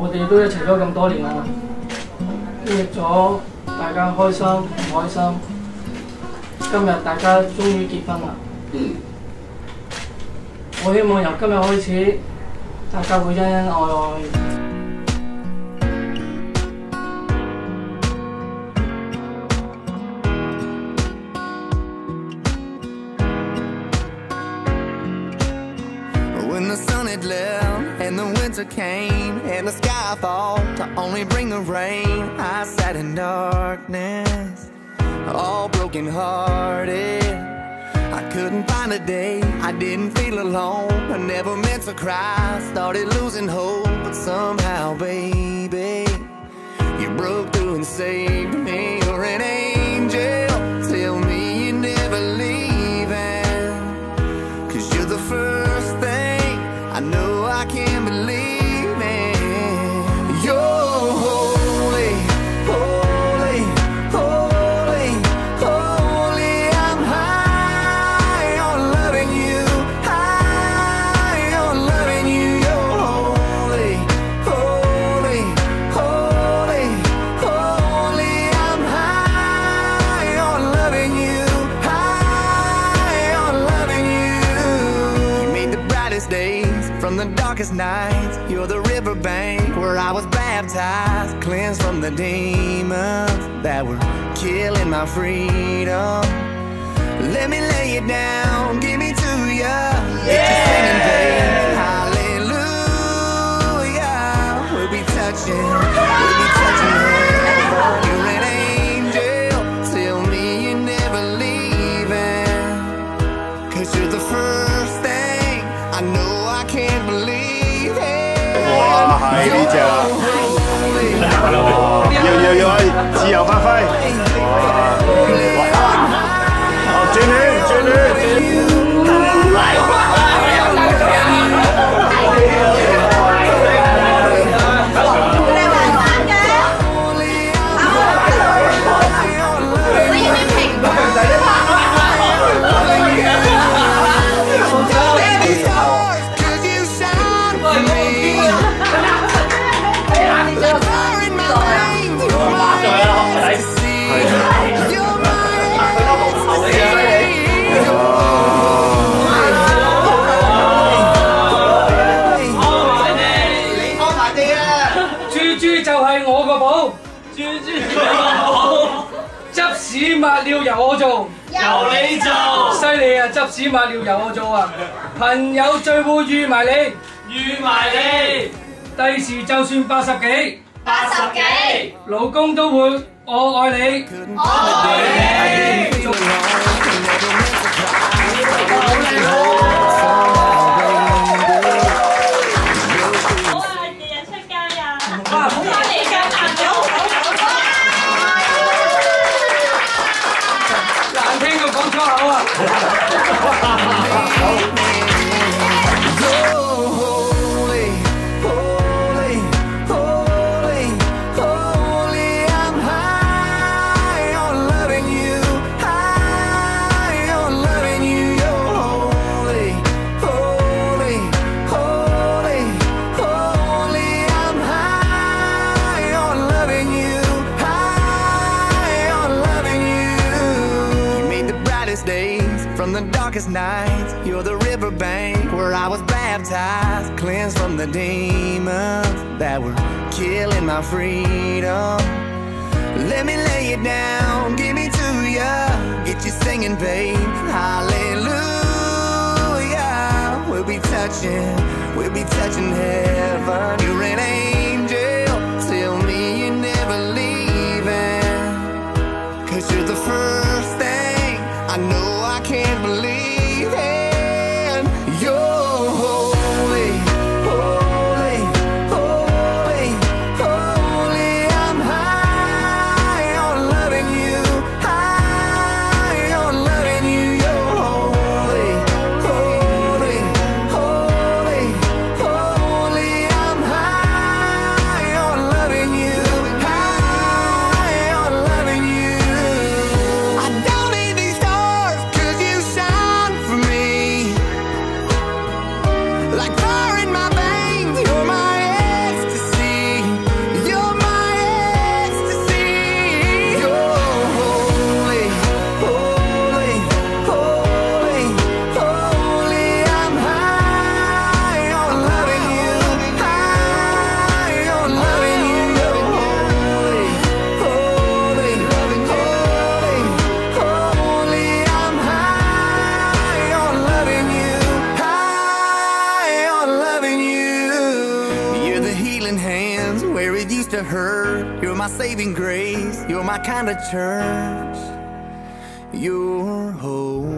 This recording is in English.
我哋都一齊咗咁多年啦，經歷咗大家開心唔開心，今日大家終於結婚啦。我希望由今日開始，大家會恩恩愛愛。When the sun had left winter came and the sky thought to only bring the rain, I sat in darkness, all broken hearted. I couldn't find a day, I didn't feel alone. I never meant to cry, started losing hope, but somehow, baby, you broke through and saved me. You're an angel, tell me you're never leaving. Cause you're the first thing I know I can't believe the darkest nights. You're the riverbank where I was baptized, cleansed from the demons that were killing my freedom. Let me lay it down, give me 呢只啊！要要要自由發揮。 係我個寶，豬豬就係我寶，執屎抹尿由我做，由你做，犀利啊！執屎抹尿由我做啊！朋友聚會遇埋你，遇埋你，第時就算八十幾，八十幾，老公都會我爱你，我愛你。 감사합니다. from the darkest nights. You're the riverbank where I was baptized, cleansed from the demons that were killing my freedom. Let me lay it down, give me to ya. Get you singing, babe. Hallelujah. We'll be touching, we'll be touching heaven. You're an angel. My saving grace. You're my kind of church. You're home.